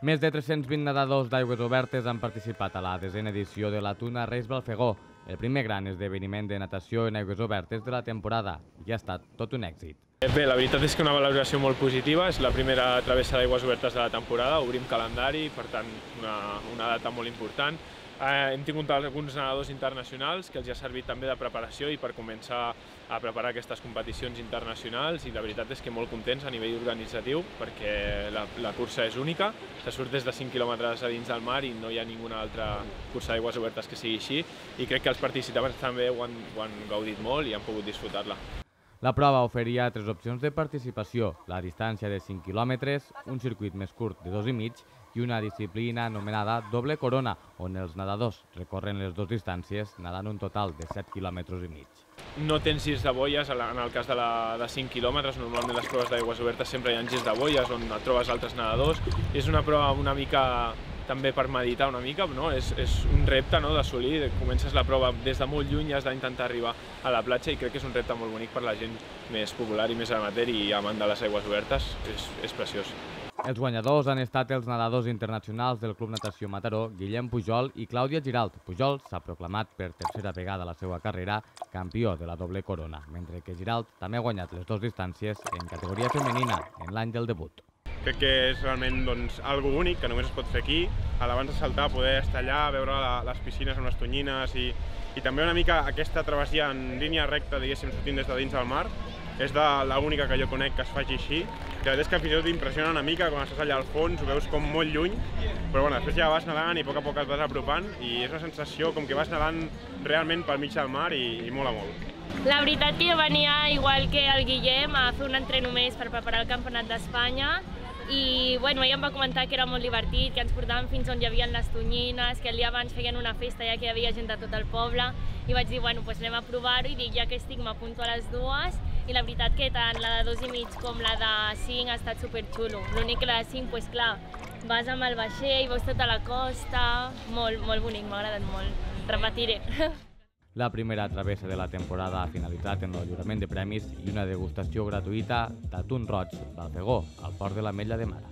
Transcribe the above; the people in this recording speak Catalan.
Més de 320 nedadors d'aigües obertes han participat a la desena edició de la Tuna Reis Balfegó, el primer gran esdeveniment de natació en aigües obertes de la temporada, i ha estat tot un èxit. Bé, la veritat és que una valoració molt positiva, és la primera travessa d'aigües obertes de la temporada, obrim calendari, per tant una, una data molt important. Eh, hem tingut alguns nedadors internacionals que els ha servit també de preparació i per començar a preparar aquestes competicions internacionals i la veritat és que molt contents a nivell organitzatiu perquè la, la cursa és única, se surt des de 5 quilòmetres a dins del mar i no hi ha ninguna altra cursa d'aigües obertes que sigui així i crec que els participants també ho han, ho han gaudit molt i han pogut disfrutar-la. La prova oferia tres opcions de participació, la distància de 5 quilòmetres, un circuit més curt de 2,5 i una disciplina anomenada doble corona, on els nedadors recorren les dues distàncies nedant un total de 7 quilòmetres i mig. No tens girs de boies, en el cas de, la, de 5 quilòmetres, normalment les proves d'aigües obertes sempre hi ha girs de boies on trobes altres nedadors. És una prova una mica també per meditar una mica, no? és, és un repte no? d'assolir, comences la prova des de molt lluny i has d'intentar arribar a la platja i crec que és un repte molt bonic per la gent més popular i més amateur i amant de les aigües obertes, és, és preciós. Els guanyadors han estat els nedadors internacionals del Club Natació Mataró, Guillem Pujol i Clàudia Giralt. Pujol s'ha proclamat per tercera vegada a la seva carrera campió de la doble corona, mentre que Giralt també ha guanyat les dues distàncies en categoria femenina en l'any del debut. Crec que és realment doncs, algo únic que només es pot fer aquí. Abans de saltar, poder estar allà, veure la, les piscines amb les tonyines i, i també una mica aquesta travessia en línia recta, diguéssim, sortint des de dins del mar, és de l'única que jo conec que es faci així. Que la veritat és que fins i tot impressiona una mica quan estàs allà al fons, ho veus com molt lluny, però bueno, després ja vas nedant i a poc a poc et vas apropant i és una sensació com que vas nedant realment pel mig del mar i, i molt a molt. La veritat que jo venia, igual que el Guillem, a fer un entrenament per preparar el Campionat d'Espanya i bueno, ella em va comentar que era molt divertit, que ens portaven fins on hi havia les tonyines, que el dia abans feien una festa ja que hi havia gent de tot el poble i vaig dir, bueno, pues anem a provar-ho i dic, ja que estic m'apunto a les dues i la veritat que tant la de dos i mig com la de cinc ha estat superxulo. L'únic que la de cinc, pues clar, vas amb el vaixell, veus tota la costa, molt, molt bonic, m'ha agradat molt. Repetiré. La primera travessa de la temporada ha finalitzat en el lliurament de premis i una degustació gratuïta d'atún roig d'Alfegó, al port de la Mella de Mar.